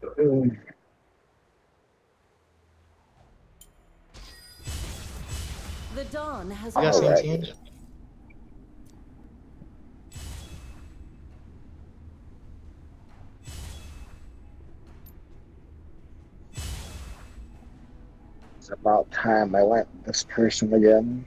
The dawn has You got Alright. same? It's about time I went this person again.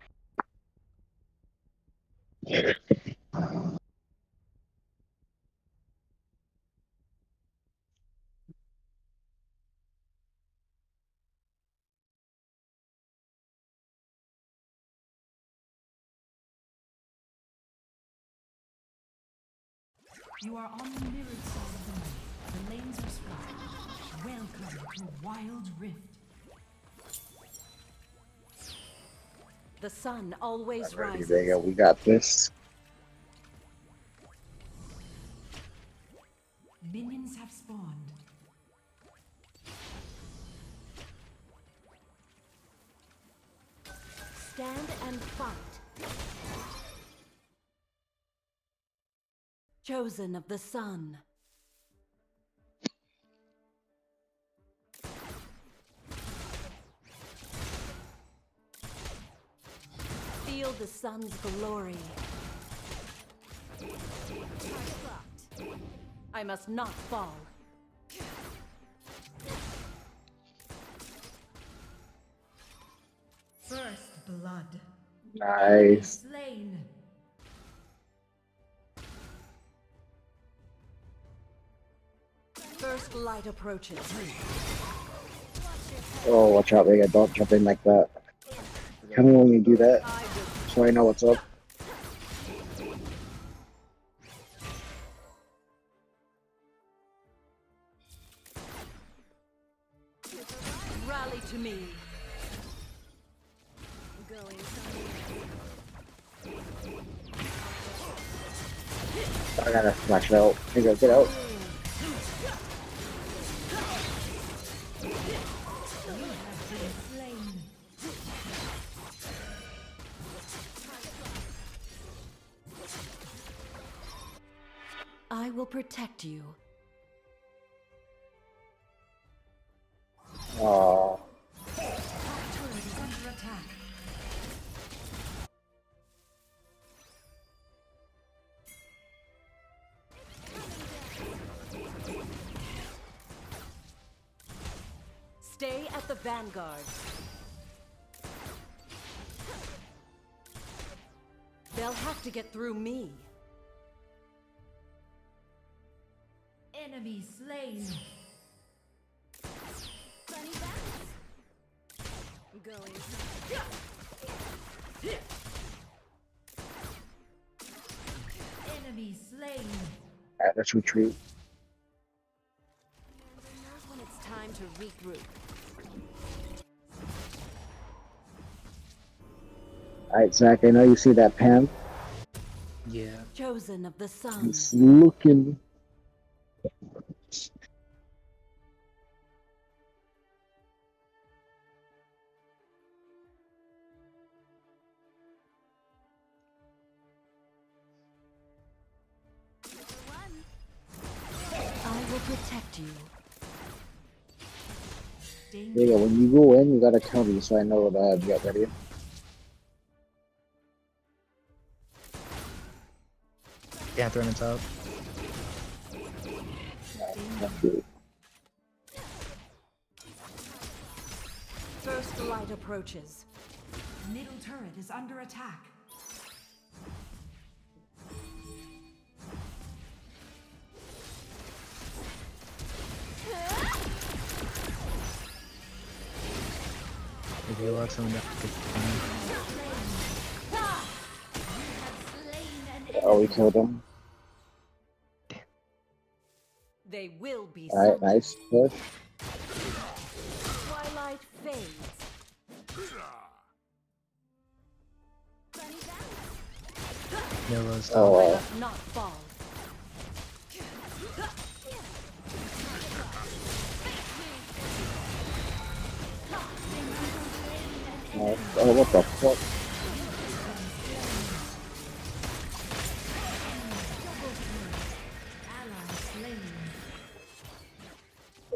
You are on the mirrored side of the moon. The lanes are split. Welcome to Wild Rift. the sun always Ready, rises. Vega. We got this. Minions have spawned. Stand and fight. Chosen of the sun. Feel the sun's glory. I must not fall. First blood. Nice. Light approaches. Oh, watch out, Vega. Don't jump in like that. Tell me when you do that so I know what's up. rally to me. I gotta it out. Here you go, get out. I will protect you. Stay at the vanguard. They'll have to get through me. Enemy slain. Enemy slain. alright, let's retreat. knows when it's time to regroup. Alright, Zach, I know you see that pan. Yeah. Chosen of the sun. It's looking. Protect you. Danger. Vega, when you go in, you gotta tell me so I know what I have to get ready. Can't throw him top. First light approaches. Middle turret is under attack. You let someone down. Oh, we killed him. They will be Alright, summoned. nice push. Twilight fades. Nilah's Oh, top. I must not fall. Nice. Oh, what the fuck?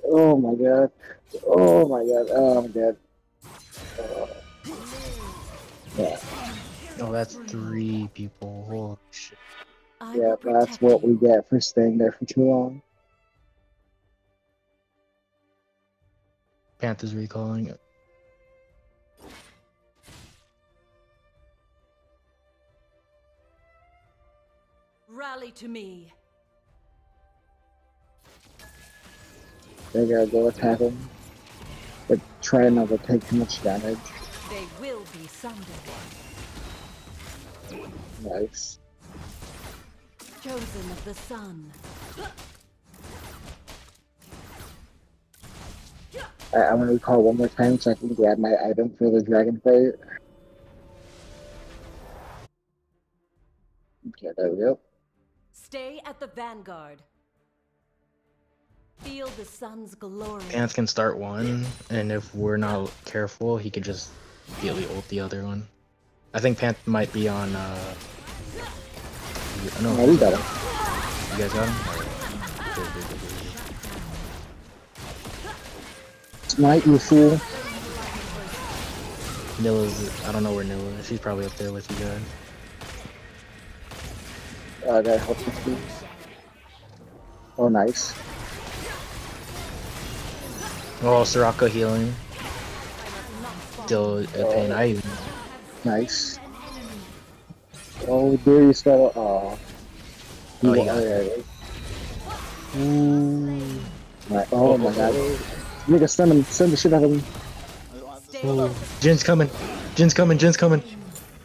Oh my god. Oh my god. Oh, I'm dead. Yeah, Oh, that's three people. Holy shit. Yeah, that's what we get for staying there for too long. Panthers recalling it. Rally to me. They gotta go attack him. But try not to take too much damage. They will be sundered. Nice. Chosen of the sun. I, I'm gonna recall one more time so I can grab my item for the dragon fight. Okay, there we go. Stay at the vanguard. Feel the sun's glory. Panth can start one, and if we're not careful, he could just immediately ult the other one. I think Panth might be on, uh... I know. We got him. You guys got him? Alright. Good, good, good, good, good. Smite, you fool. Nilah's, I don't know where Nilah is. She's probably up there with you guys. Uh, I gotta help. Oh, nice. Oh, Soraka healing. Still a pain. I even. Nice. Oh, Darius got a. Oh. Oh, oh, yeah. Ooh. My, oh my god. Nigga, stun him. Stun the shit out of him. Stay Oh. Jhin's coming. Jhin's coming. Jhin's coming.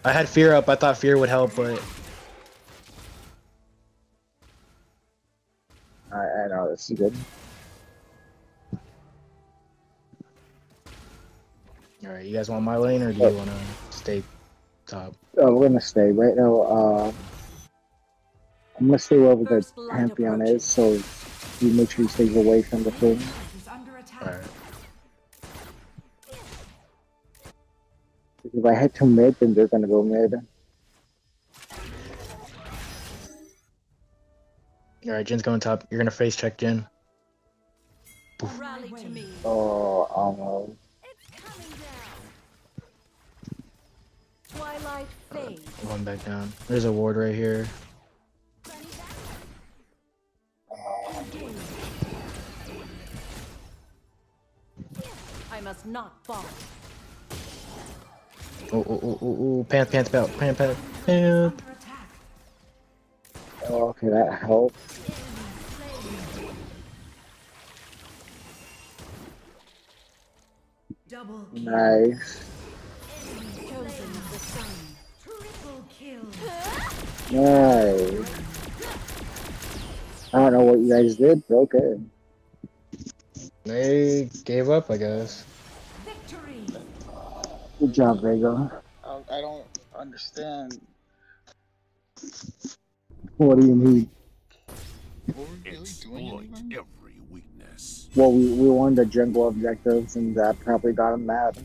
I had fear up. I thought fear would help, but I know, this is good. all right. You guys want my lane, or do you Oh. want to stay top? Oh, we're gonna stay. Right now, uh. I'm gonna stay wherever the First Pantheon is, so you make sure he stay away from the thing. Is under attack. All right. If I head to mid, then they're gonna go mid. All right. Jhin's going top. You're gonna face check Jhin. Rally to me. Oh, almost. It's coming down. Twilight fades. Going back down. There's a ward right here. I must not fall. Oh, oh, oh, oh, oh. Panth, Panth, Panth, Panth, Panth, Panth. Under attack. Oh, okay, that helped. Double kill. Nice. Chosen of the sun. Triple kill. Nice. I don't know what you guys did, but okay. They gave up, I guess. Victory. Good job, Vega. I, I don't understand. What do you need? Were we really doing Exploit every weakness. Well, we, we won the jungle objectives, and that probably got him mad.